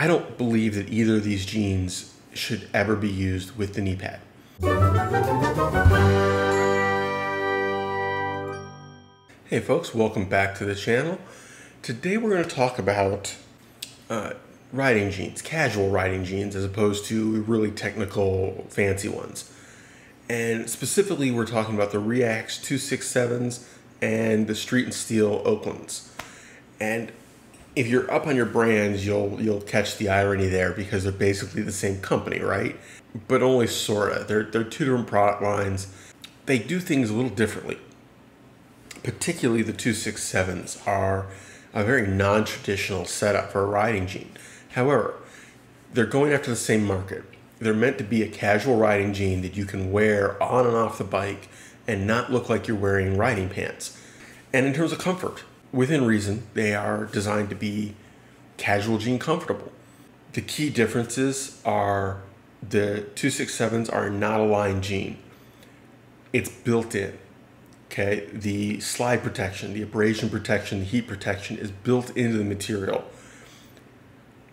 I don't believe that either of these jeans should ever be used with the knee pad. Hey folks, welcome back to the channel. Today we're going to talk about uh, riding jeans, casual riding jeans, as opposed to really technical, fancy ones. And specifically, we're talking about the Reax 267s and the Street and Steel Oaklands. And if you're up on your brands, you'll you'll catch the irony there because they're basically the same company, right? But only sorta. They're they're two different product lines. They do things a little differently. Particularly the 267s are a very non-traditional setup for a riding jean. However, they're going after the same market. They're meant to be a casual riding jean that you can wear on and off the bike and not look like you're wearing riding pants. And in terms of comfort, within reason, they are designed to be casual jean comfortable. The key differences are the 267s are not a line jean. It's built in. Okay, the slide protection, the abrasion protection, the heat protection is built into the material.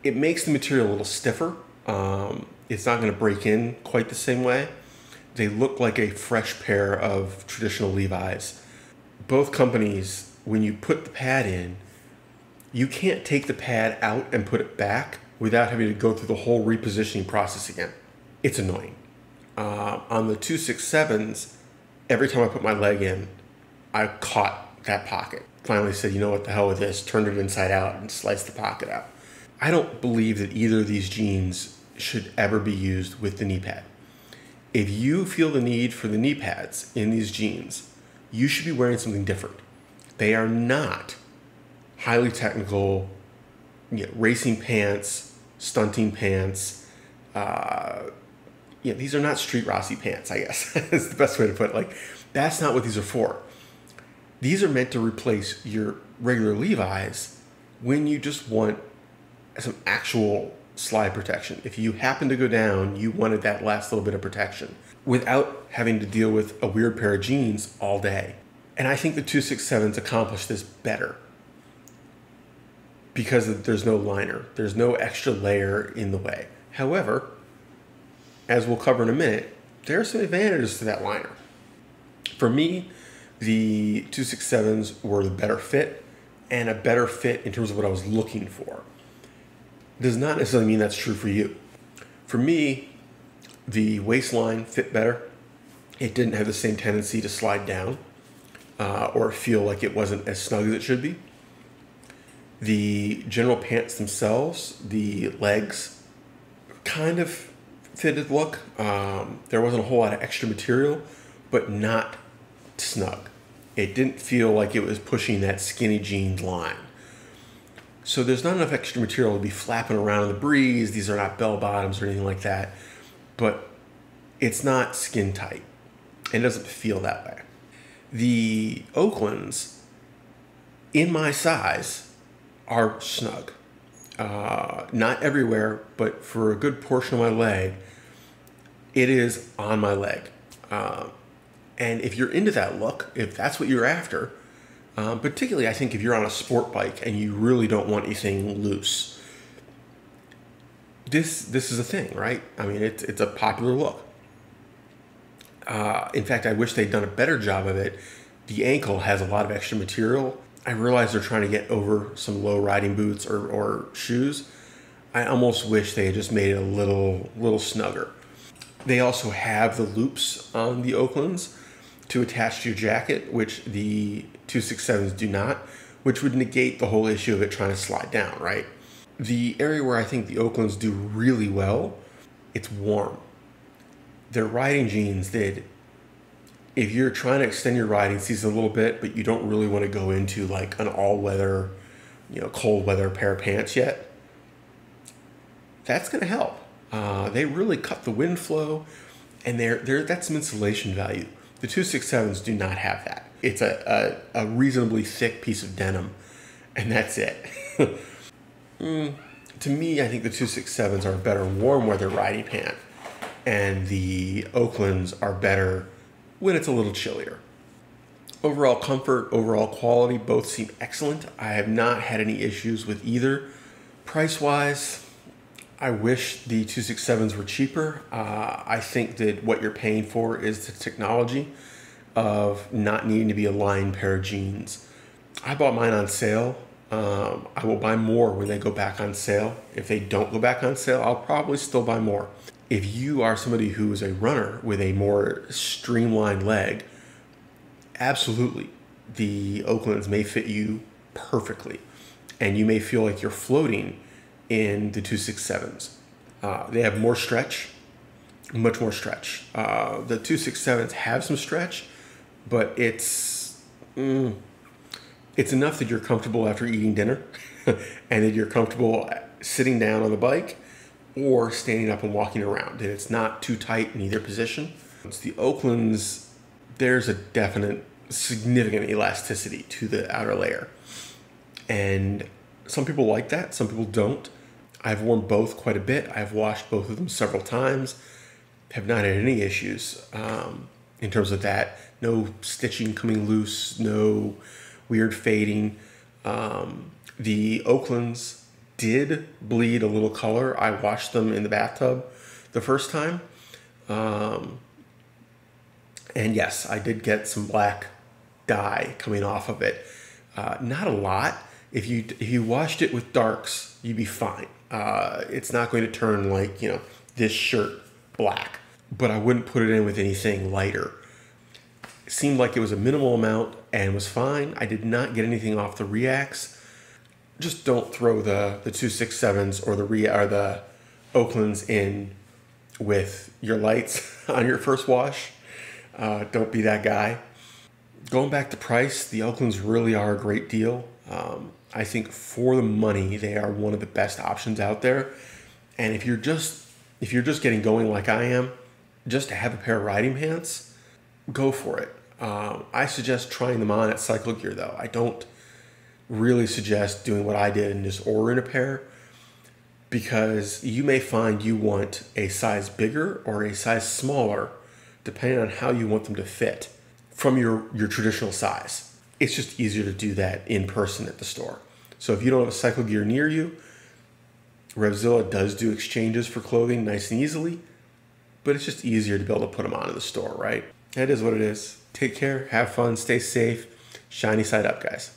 It makes the material a little stiffer. Um, it's not going to break in quite the same way. They look like a fresh pair of traditional Levi's. Both companies when you put the pad in, you can't take the pad out and put it back without having to go through the whole repositioning process again. It's annoying. Uh, on the 267s, every time I put my leg in, I caught that pocket. Finally said, you know what the hell with this, turned it inside out and sliced the pocket out. I don't believe that either of these jeans should ever be used with the knee pad. If you feel the need for the knee pads in these jeans, you should be wearing something different. They are not highly technical, you know, racing pants, stunting pants. Uh, you know, these are not street Rossi pants, I guess is the best way to put it. Like, that's not what these are for. These are meant to replace your regular Levi's when you just want some actual slide protection. If you happen to go down, you wanted that last little bit of protection without having to deal with a weird pair of jeans all day. And I think the 267s accomplish this better because there's no liner, there's no extra layer in the way. However, as we'll cover in a minute, there are some advantages to that liner. For me, the 267s were the better fit and a better fit in terms of what I was looking for. Does not necessarily mean that's true for you. For me, the waistline fit better. It didn't have the same tendency to slide down uh, or feel like it wasn't as snug as it should be. The general pants themselves, the legs, kind of fitted look. Um, there wasn't a whole lot of extra material, but not snug. It didn't feel like it was pushing that skinny jeans line. So there's not enough extra material to be flapping around in the breeze. These are not bell bottoms or anything like that, but it's not skin tight. It doesn't feel that way the Oaklands, in my size, are snug. Uh, not everywhere, but for a good portion of my leg, it is on my leg. Uh, and if you're into that look, if that's what you're after, um, particularly I think if you're on a sport bike and you really don't want anything loose, this this is a thing, right? I mean, it's it's a popular look. Uh, in fact, I wish they'd done a better job of it. The ankle has a lot of extra material. I realize they're trying to get over some low riding boots or, or shoes. I almost wish they had just made it a little little snugger. They also have the loops on the Oaklands to attach to your jacket, which the 267s do not, which would negate the whole issue of it trying to slide down, right? The area where I think the Oaklands do really well, it's warm their riding jeans did if you're trying to extend your riding season a little bit, but you don't really want to go into like an all weather, you know, cold weather pair of pants yet, that's going to help. Uh, they really cut the wind flow, and they're, they're, that's some insulation value. The 267s do not have that. It's a, a, a reasonably thick piece of denim, and that's it. mm, to me, I think the 267s are a better warm weather riding pant and the Oaklands are better when it's a little chillier. Overall comfort, overall quality, both seem excellent. I have not had any issues with either. Price wise, I wish the 267s were cheaper. Uh, I think that what you're paying for is the technology of not needing to be a line pair of jeans. I bought mine on sale. Um, I will buy more when they go back on sale. If they don't go back on sale, I'll probably still buy more. If you are somebody who is a runner with a more streamlined leg, absolutely, the Oaklands may fit you perfectly. And you may feel like you're floating in the 267s. Uh, they have more stretch, much more stretch. Uh, the 267s have some stretch, but it's mm, it's enough that you're comfortable after eating dinner and that you're comfortable sitting down on the bike or standing up and walking around. And it's not too tight in either position. It's the Oaklands, there's a definite significant elasticity to the outer layer. And some people like that, some people don't. I've worn both quite a bit. I've washed both of them several times. Have not had any issues um, in terms of that. No stitching coming loose, no weird fading. Um, the Oaklands did bleed a little color. I washed them in the bathtub the first time. Um, and yes, I did get some black dye coming off of it. Uh, not a lot. If you if you washed it with darks, you'd be fine. Uh, it's not going to turn like you know this shirt black. But I wouldn't put it in with anything lighter. It seemed like it was a minimal amount and was fine. I did not get anything off the Reax. Just don't throw the the two six sevens or the Re or the Oaklands in with your lights on your first wash. Uh, don't be that guy going back to price, the Oaklands really are a great deal. Um, I think for the money, they are one of the best options out there. And if you're just if you're just getting going like I am, just to have a pair of riding pants, go for it. Um, I suggest trying them on at Cycle Gear though. I don't really suggest doing what I did and just ordering a pair because you may find you want a size bigger or a size smaller depending on how you want them to fit from your, your traditional size. It's just easier to do that in person at the store. So if you don't have a cycle gear near you, Revzilla does do exchanges for clothing nice and easily, but it's just easier to be able to put them on in the store, right? That is what it is. Take care, have fun, stay safe, shiny side up, guys.